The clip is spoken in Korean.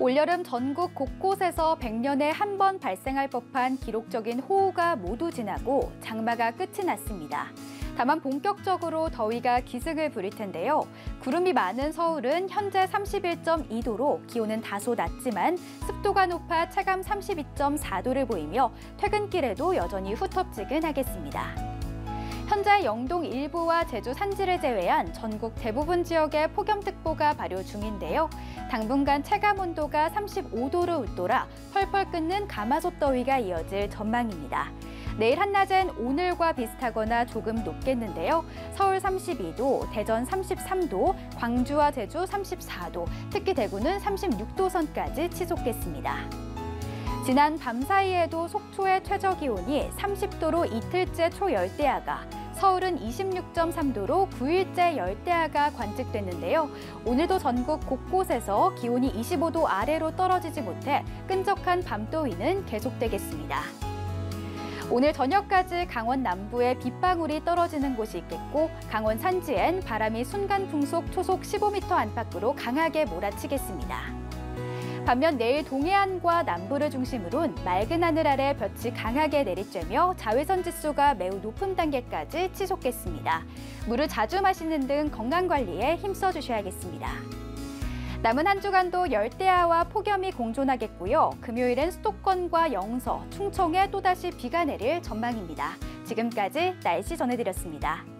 올여름 전국 곳곳에서 100년에 한 번 발생할 법한 기록적인 호우가 모두 지나고 장마가 끝이 났습니다. 다만 본격적으로 더위가 기승을 부릴 텐데요. 구름이 많은 서울은 현재 31.2도로 기온은 다소 낮지만 습도가 높아 체감 32.4도를 보이며 퇴근길에도 여전히 후텁지근하겠습니다. 현재 영동 일부와 제주 산지를 제외한 전국 대부분 지역에 폭염특보가 발효 중인데요. 당분간 체감 온도가 35도로 웃돌아 펄펄 끓는 가마솥 더위가 이어질 전망입니다. 내일 한낮엔 오늘과 비슷하거나 조금 높겠는데요. 서울 32도, 대전 33도, 광주와 제주 34도, 특히 대구는 36도 선까지 치솟겠습니다. 지난 밤 사이에도 속초의 최저 기온이 30도로 이틀째 초열대야가, 서울은 26.3도로 9일째 열대야가 관측됐는데요. 오늘도 전국 곳곳에서 기온이 25도 아래로 떨어지지 못해 끈적한 밤더위는 계속되겠습니다. 오늘 저녁까지 강원 남부에 빗방울이 떨어지는 곳이 있겠고 강원 산지엔 바람이 순간 풍속 초속 15m 안팎으로 강하게 몰아치겠습니다. 반면 내일 동해안과 남부를 중심으로 맑은 하늘 아래 볕이 강하게 내리쬐며 자외선 지수가 매우 높은 단계까지 치솟겠습니다. 물을 자주 마시는 등 건강 관리에 힘써 주셔야겠습니다. 남은 한 주간도 열대야와 폭염이 공존하겠고요. 금요일엔 수도권과 영서, 충청에 또다시 비가 내릴 전망입니다. 지금까지 날씨 전해드렸습니다.